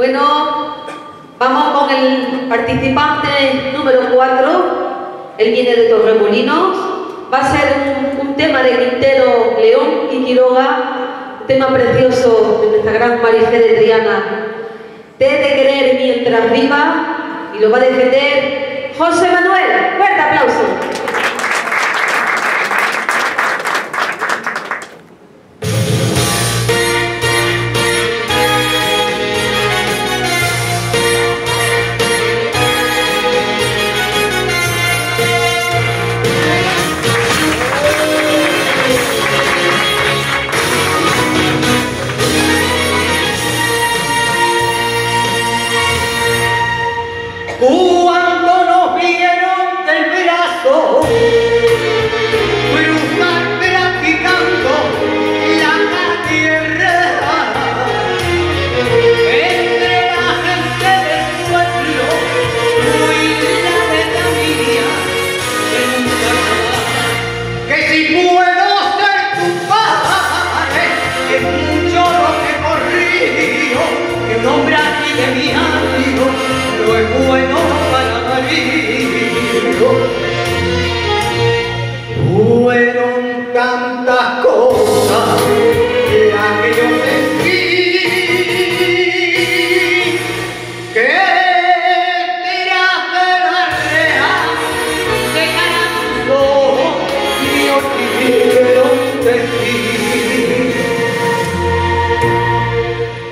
Bueno, vamos con el participante número 4. Él viene de Torremolinos. Va a ser un, tema de Quintero, León y Quiroga. Un tema precioso de nuestra gran Marifé de Triana. Te de querer mientras viva. Y lo va a defender José Manuel. Fuerte aplauso.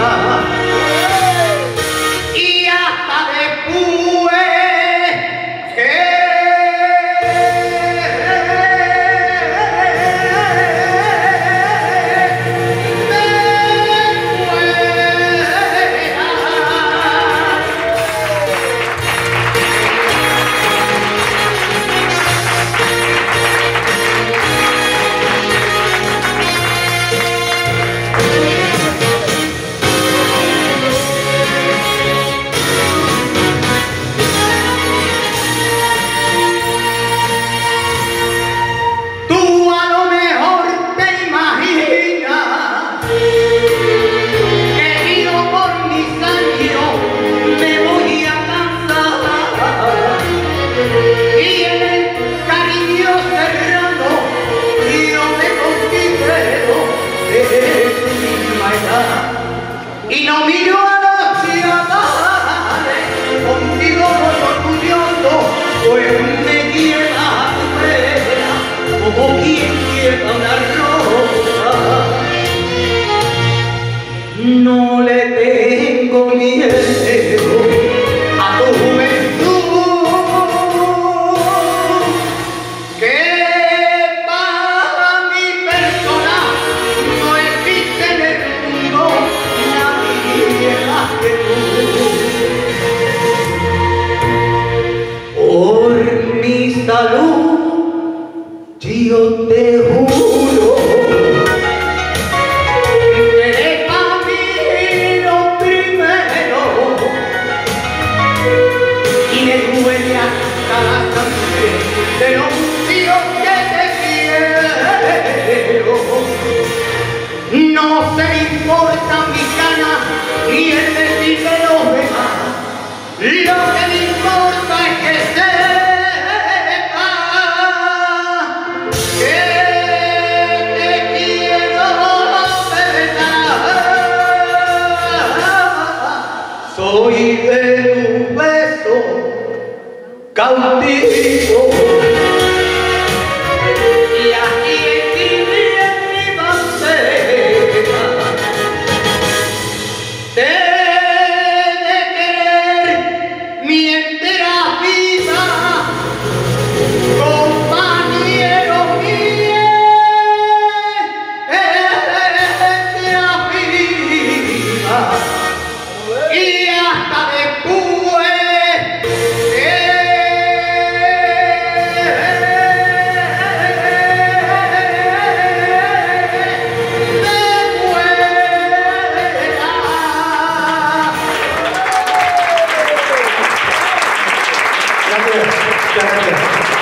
아, 아. Sepa un beso cautivo. Y aquí Danke. Danke.